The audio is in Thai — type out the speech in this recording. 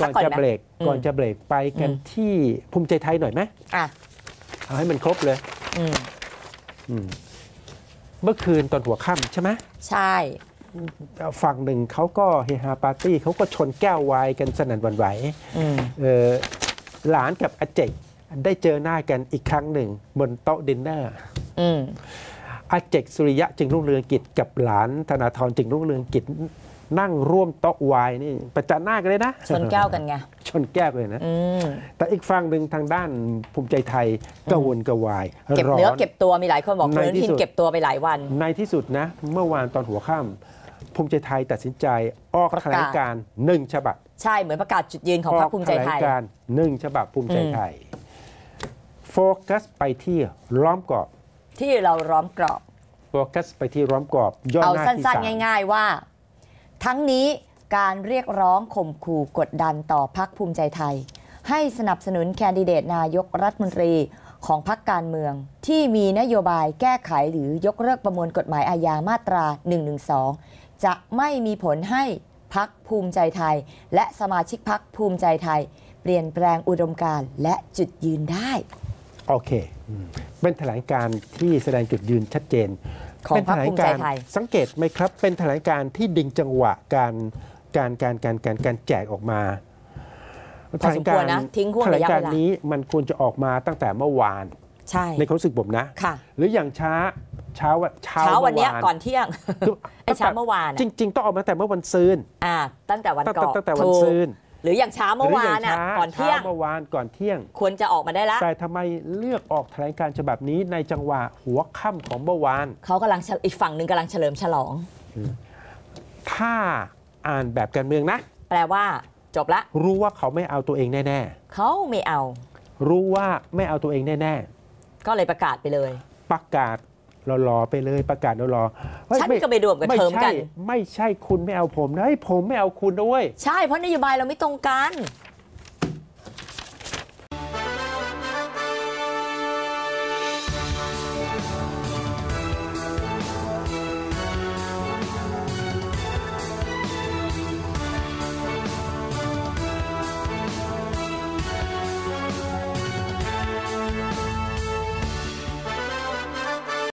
ก่อนพักก่อนจะไหมเบรกอืมก่อนจะเบรกไปกันอืมที่ภูมิใจไทยหน่อยไหมอะเอาให้มันครบเลยอืมอืมเมื่อคืนตอนหัวค่ำใช่ไหมใช่ฝั่งหนึ่งเขาก็เฮฮาปาร์ตี้เขาก็ชนแก้วไวน์กันสนั่นหวันไหวอืมเอ่อหลานกับอาเจกได้เจอหน้ากันอีกครั้งหนึ่ง บนโต๊ะดินเนอร์อืมอาเจกสุริยะจึงรุ่งเรืองกิจกับหลานธนาธรจึงรุ่งเรืองกิจ นั่งร่วมโต๊ะวายนี่ประจันหน้ากันเลยนะ ชนแก้วกันไง ชนแก้วเลยนะอืมแต่อีกฝั่งหนึ่งทางด้านภูมิใจไทยกระวนกระวายเก็บร้อเนื้อนเก็บตัวมีหลายคนบอกในคุณอนุที่ทินสุดเก็บตัวไปหลายวัน ในที่สุดนะ เมื่อวานตอนหัวค่ำภูมิใจไทยตัดสินใจออกประแถกาศลงการณ์หนึ่งฉบับ ใช่เหมือนประกาศจุดยืนของพรรคภูมิใจไทยออกแถลงการณ์หนึ่งฉบับภูมิใจไทย โฟกัสไปที่ล้อมกรอบ ที่เราล้อมกรอบโฟกัสไปที่ล้อมกรอบย่อเอาหน้าสัที่้นสามๆง่าย ๆว่า ทั้งนี้การเรียกร้องข่มขู่กดดันต่อพักภูมิใจไทย ให้สนับสนุนแคนดิเดตนายกรัฐมนตรีของพักการเมือง ที่มีนโยบายแก้ไขหรือยกเลิกประมวลกฎหมายอาญามาตรา 112 จะไม่มีผลให้พักภูมิใจไทย และสมาชิกพักภูมิใจไทย เปลี่ยนแปลงอุดมการณ์และจุดยืนได้ โอเค เป็นแถลงการที่แสดงจุดยืนชัดเจน ของเป็นพรแถรคลภูงมิใจการณ์ไทยสังเกตไหมครับ เป็นแถลงการณ์ที่ดึงจังหวะการการการการการการแจกออกมาพอสมควรนะทิ้งห่วงแถลระงยะการเวลาณ์นี้มันควรจะออกมาตั้งแต่เมื่อวานใช่ในความรู้สึกผมนะค่ะหรืออย่างช้าเช้าวันเช้าเช้าวันเนี้ยมื่ก่อนเที่ยงคือไอ้เช้าเมื่อวานอะจริง ๆ ต้องออกมาตั้งแต่เมื่อวันซืนอ่าตั้งแต่วันตั้งก่อนตั้งแต่วันถูกซืน หรืออย่างเช้าเมื่อวานหรือะย่งช้ก่อนเที่ยงช้าเมื่อวานก่อนเที่ยง ควรจะออกมาได้ละแต่ทำไมเลือกออกแถลงการณ์ฉบับนี้ในจังหวะหัวค่ำของเมื่อวานเขากำลังเฉอีกฝั่งหนึ่งกำลังเฉลิมฉลอง ถ้าอ่านแบบการเมืองนะ แปลว่า จบละ รู้ว่าเขาไม่เอาตัวเองแน่เขาไม่เอาๆรู้ว่าไม่เอาตัวเองแน่ก็เลยประกาศไปเลยๆประกาศ รอๆไปเลยประกาศรอๆเฮ้ยฉันก็ไปรวมกับไม่เทอมใช่กัน ไม่ใช่คุณไม่เอาผมนะเฮ้ยผมไม่เอาคุณด้วย ใช่เพราะนโยบายเราไม่ตรงกัน